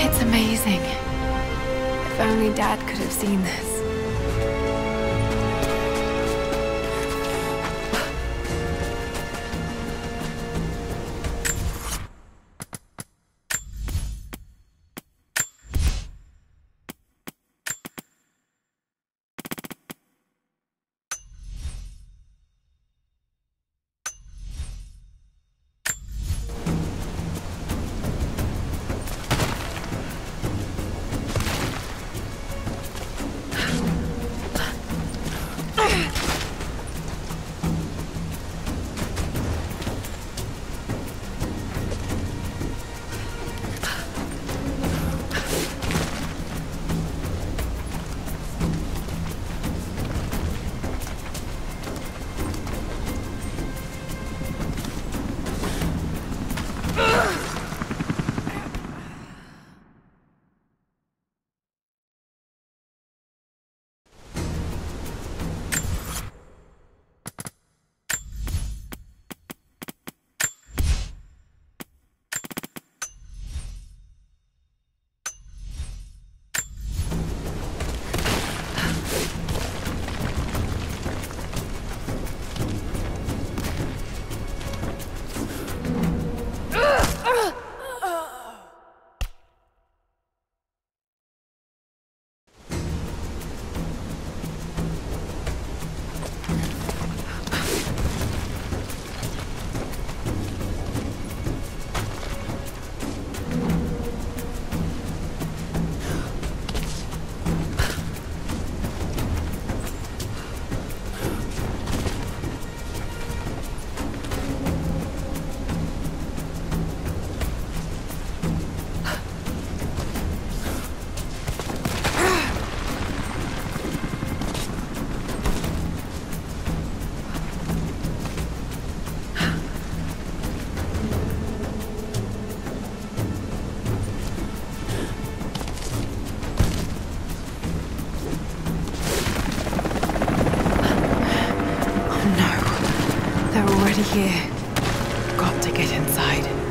It's amazing. If only Dad could have seen this. To get inside.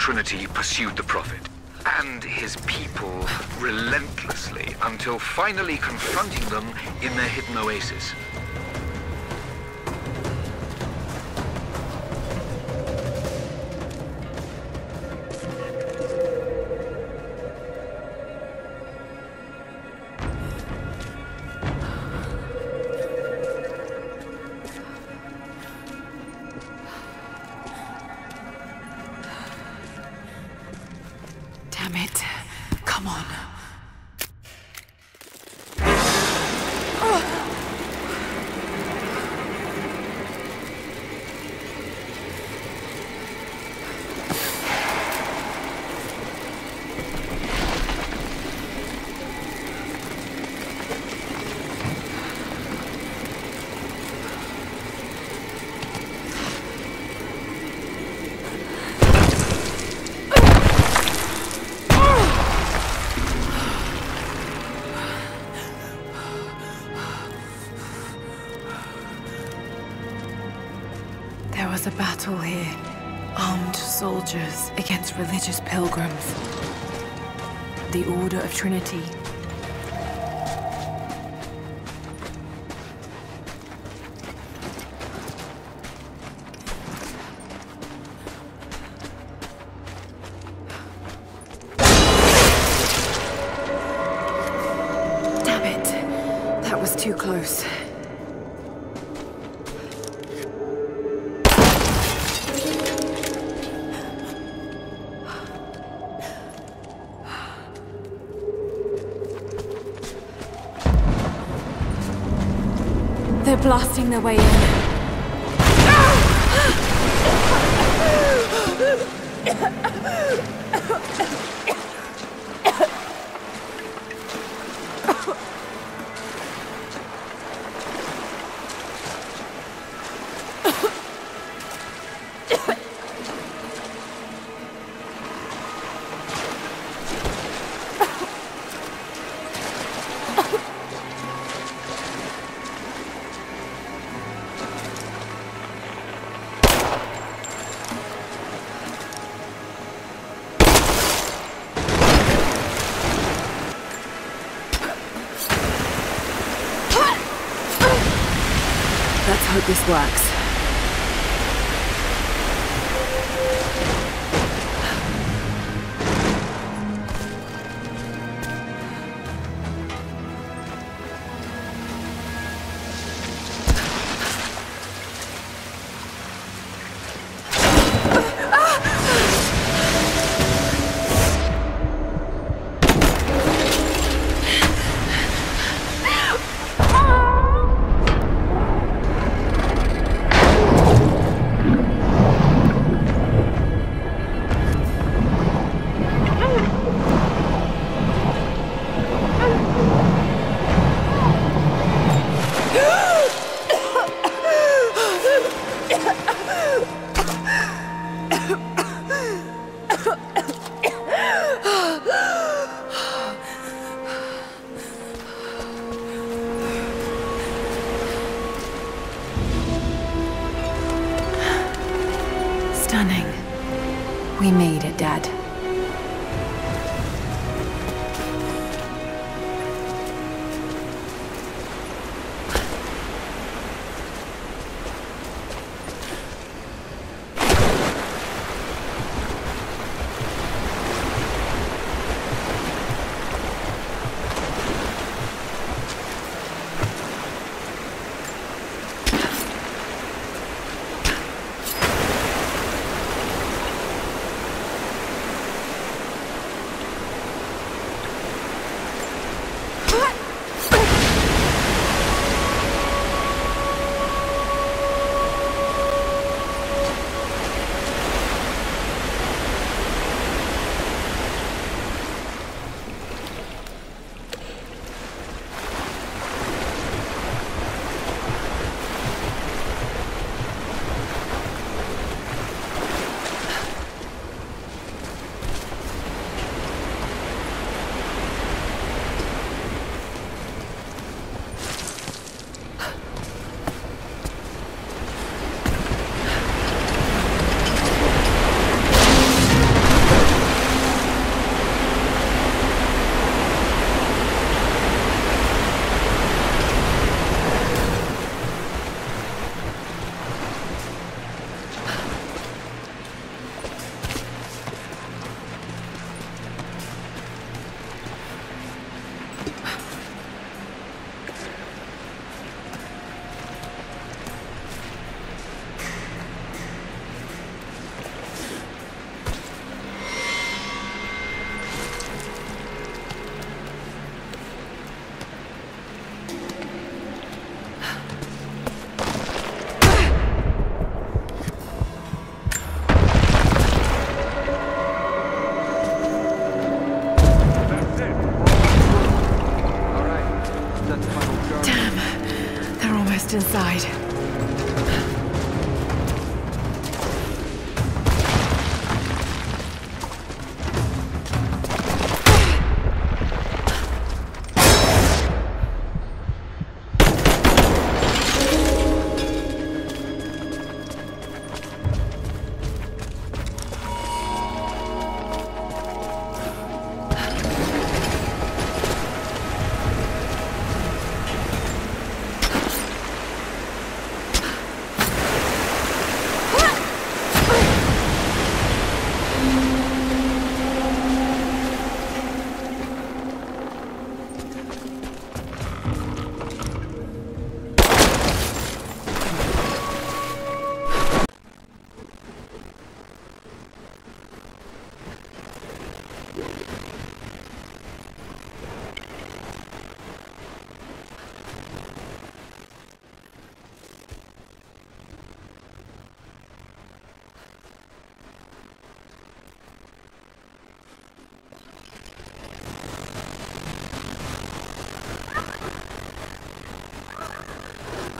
Trinity pursued the Prophet and his people relentlessly until finally confronting them in their hidden oasis. There was a battle here. Armed soldiers against religious pilgrims. The Order of Trinity. Blasting their way in. hope this works. We made it, Dad.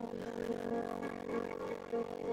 Thank you.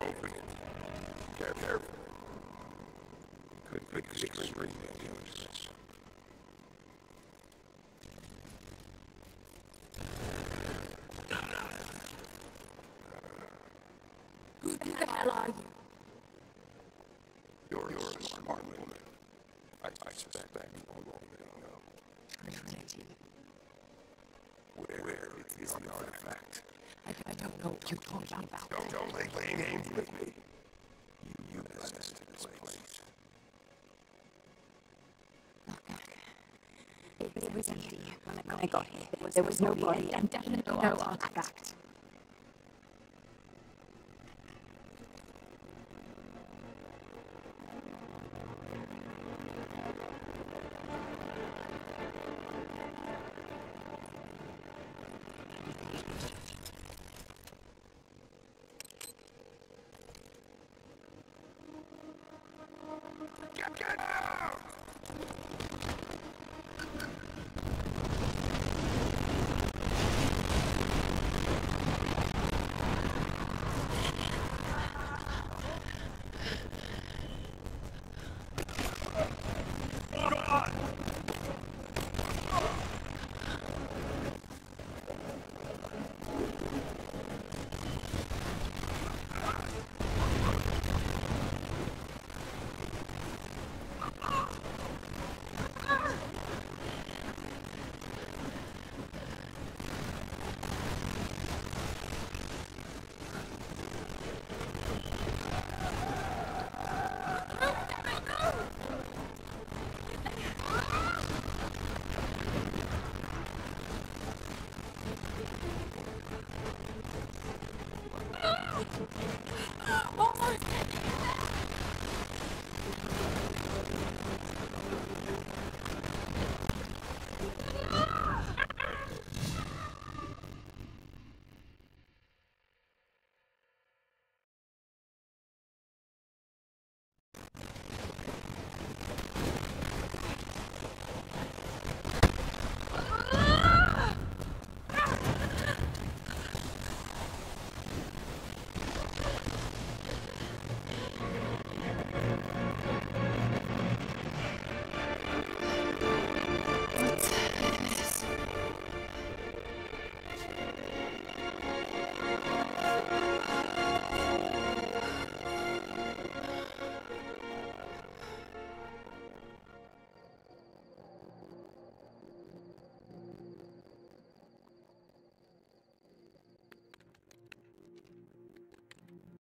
Open it. Care- Careful. Could be extremely You're, you're a smart woman. I, I suspect that you know. Where, where is the artifact? I, I don't know what you're talking about. Don't, don't play, play games with me. You, you to this place. It was empty when I, when I got here. There was, there was no body and definitely no artifact. Get,